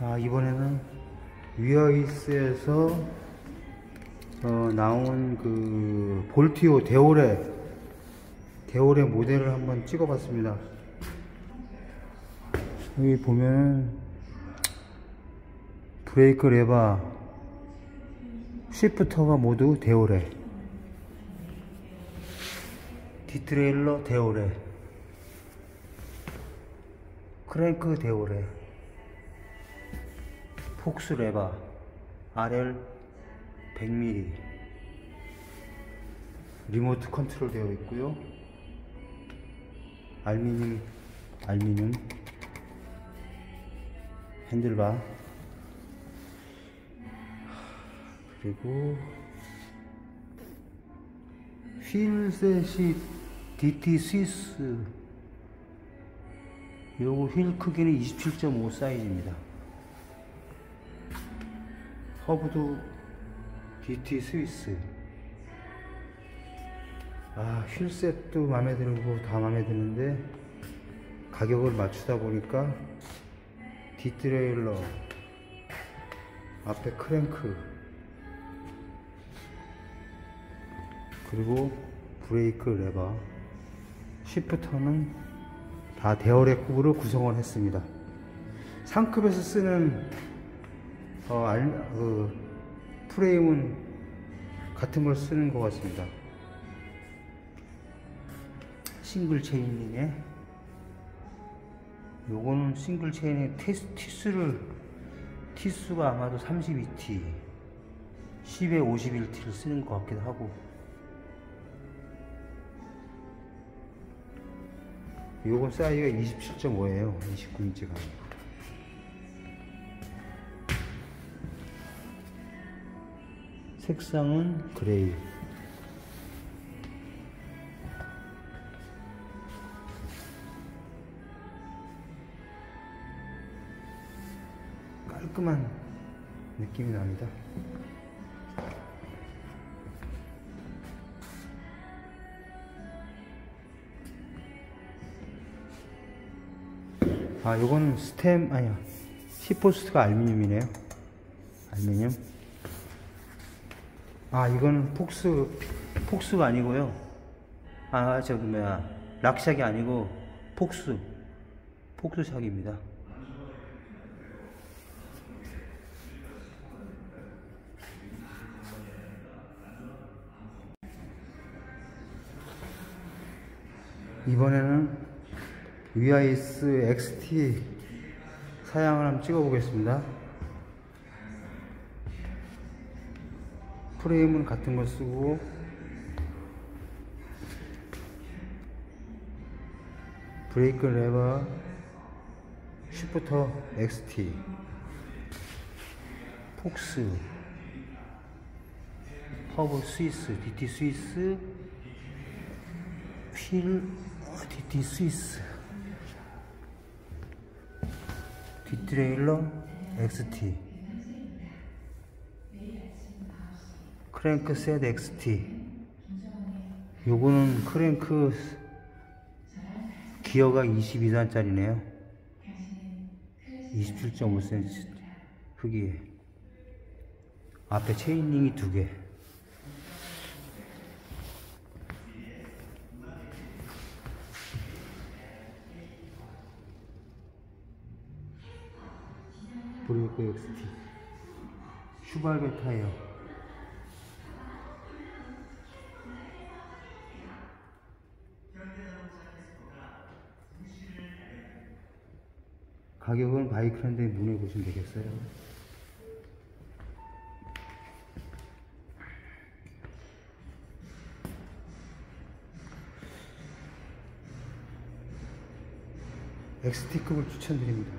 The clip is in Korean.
아, 이번에는 위아위스에서 어, 나온 그 볼티오 데오레 데오레 모델을 한번 찍어봤습니다. 여기 보면 브레이크 레바 shifter가 모두 데오레 derailleur 데오레 크랭크 데오레 폭스 레바 RL 100mm 리모트 컨트롤 되어 있고요. 알미늄 알미늄. 핸들바. 그리고 휠셋이 DT 스위스. 요거 휠 크기는 27.5 사이즈입니다 허브도 DT 스위스. 아 휠셋도 마음에 들고 다 마음에 드는데 가격을 맞추다 보니까 뒷트레일러 앞에 크랭크 그리고 브레이크 레버 shifter는 다 데오레급으로 구성을 했습니다. 상급에서 쓰는 어, 알, 그, 프레임은 같은 걸 쓰는 것 같습니다. 싱글 chainring에. 요거는 싱글 체인의 T수, T수를 T수가 아마도 32T 10에 51T를 쓰는 것 같기도 하고. 요건 사이즈가 27.5에요. 29인치가 색상은 그레이. 깔끔한 느낌이 납니다. 아 요거는 스템 아니야 시포스트가 알루미늄이네요. 알루미늄 아 이거는 폭스 폭스가 아니고요. 아 저기 뭐야. 락샥이 아니고 폭스 폭스샥입니다. 이번에는 위아이스 XT 사양을 한번 찍어 보겠습니다 프레임은 같은 거 쓰고. 브레이크 레버 슈프터 XT 폭스. 허브 스위스 DT 스위스. 휠 DT 스위스. 뒷트레일러 XT 크랭크 셋 XT 요거는 크랭크 기어가 22단짜리네요. 27.5cm 크기에. 앞에 체인링이 두개. 브레이크 XT 슈발베 타이어 가격은 바이크랜드에 문의 보시면 되겠어요. XT급을 추천드립니다